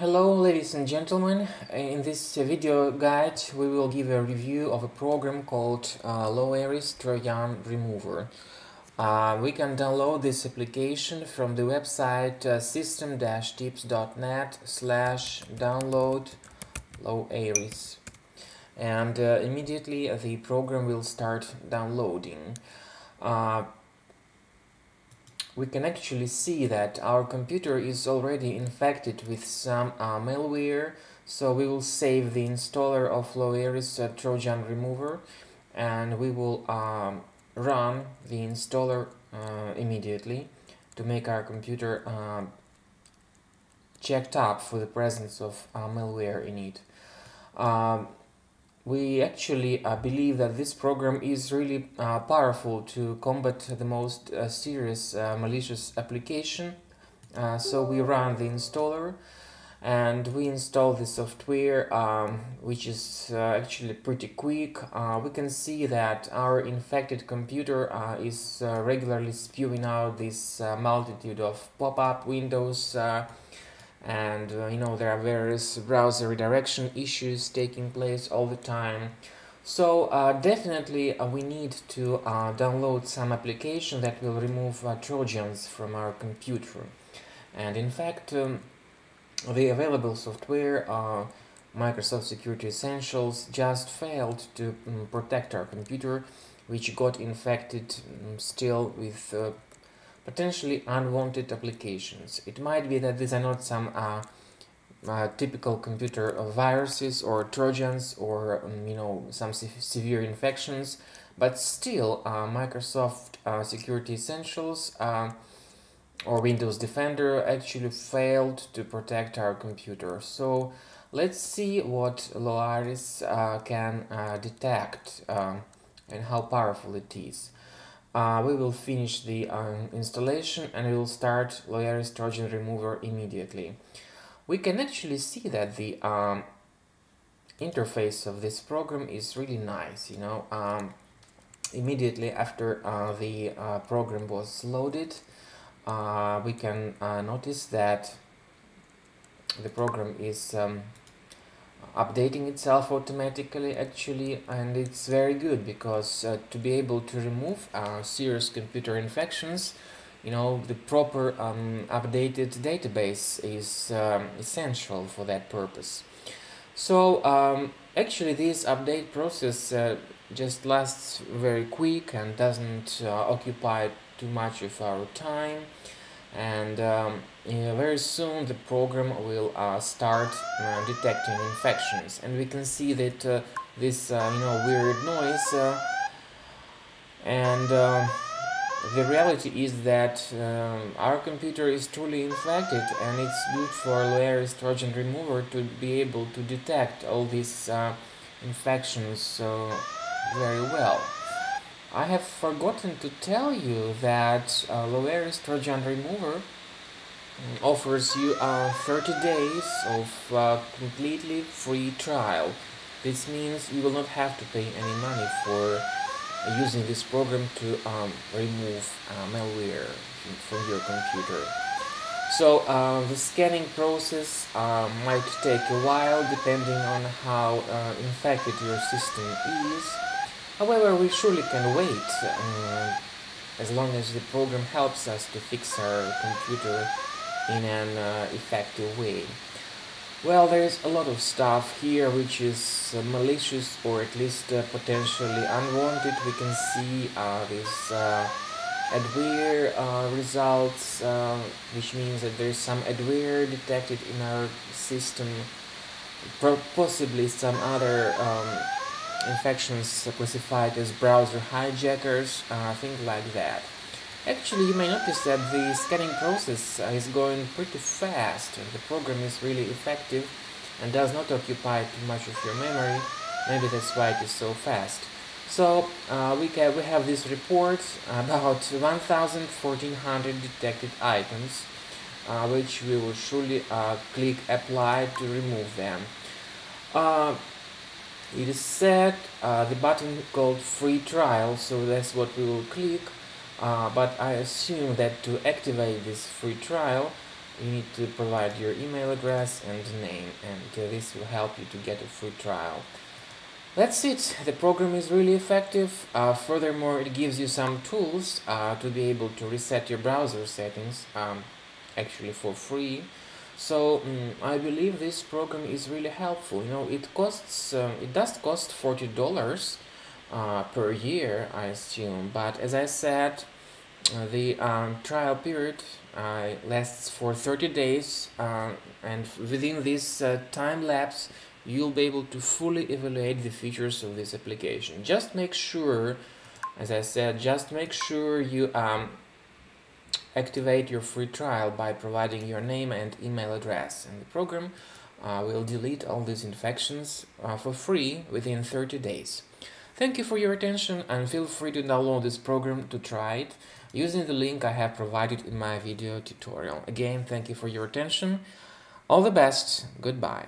Hello ladies and gentlemen, in this video guide we will give a review of a program called uh, Loaris Trojan Remover. Uh, we can download this application from the website uh, system-tips.net slash download loaris and uh, immediately the program will start downloading. We can actually see that our computer is already infected with some uh, malware so we will save the installer of Loaris uh, Trojan Remover and we will um, run the installer uh, immediately to make our computer um, checked up for the presence of uh, malware in it. Um, we actually uh, believe that this program is really uh, powerful to combat the most uh, serious uh, malicious application. Uh, so we run the installer and we install the software um, which is uh, actually pretty quick. we can see that our infected computer is regularly spewing out this multitude of pop-up windows and uh, you know there are various browser redirection issues taking place all the time. So uh, definitely uh, we need to uh, download some application that will remove uh, trojans from our computer. And in fact um, the available software uh, Microsoft Security Essentials just failed to um, protect our computer which got infected um, still with potentially unwanted applications. It might be that these are not some uh, uh, typical computer viruses or trojans or um, you know some se severe infections, but still uh, Microsoft uh, Security Essentials uh, or Windows Defender actually failed to protect our computer. So let's see what Loaris uh, can detect and how powerful it is uh, we will finish the um, installation and we will start Loaris Trojan Remover immediately. We can actually see that the um, interface of this program is really nice, you know. Um, immediately after uh, the uh, program was loaded, uh, we can uh, notice that the program is um, updating itself automatically actually and it's very good because uh, to be able to remove uh, serious computer infections you know the proper um, updated database is um, essential for that purpose. So um, actually this update process uh, just lasts very quick and doesn't uh, occupy too much of our time. And um, very soon the program will uh, start uh, detecting infections and we can see that uh, this uh, you know weird noise uh, and um, the reality is that um, our computer is truly infected and it's good for Loaris Trojan Remover to be able to detect all these uh, infections very well. I have forgotten to tell you that uh, Trojan Remover mm, offers you uh, 30 days of uh, completely free trial. This means you will not have to pay any money for using this program to um, remove uh, malware from your computer. So uh, the scanning process uh, might take a while depending on how uh, infected your system is. However, we surely can wait uh, as long as the program helps us to fix our computer in an uh, effective way. Well, there's a lot of stuff here which is uh, malicious or at least uh, potentially unwanted. We can see uh, these uh, adware uh, results, which means that there's some adware detected in our system, possibly some other um, infections classified as browser hijackers, uh, things like that. Actually, you may notice that the scanning process uh, is going pretty fast. And the program is really effective and does not occupy too much of your memory. Maybe that's why it is so fast. So uh, we, can, we have this report about 1,400 detected items, uh, which we will surely uh, click apply to remove them. Uh, it is set uh, the button called free trial so that's what we will click uh, but I assume that to activate this free trial you need to provide your email address and name and this will help you to get a free trial. That's it. The program is really effective. Uh, furthermore, it gives you some tools uh, to be able to reset your browser settings um, actually for free. So um, I believe this program is really helpful. You know, it costs, um, it does cost $40 uh, per year, I assume. But as I said, uh, the um, trial period uh, lasts for 30 days uh, and within this uh, time lapse you'll be able to fully evaluate the features of this application. Just make sure, as I said, just make sure you um, activate your free trial by providing your name and email address and the program uh, will delete all these infections uh, for free within 30 days. Thank you for your attention and feel free to download this program to try it using the link I have provided in my video tutorial. Again, thank you for your attention. All the best. Goodbye.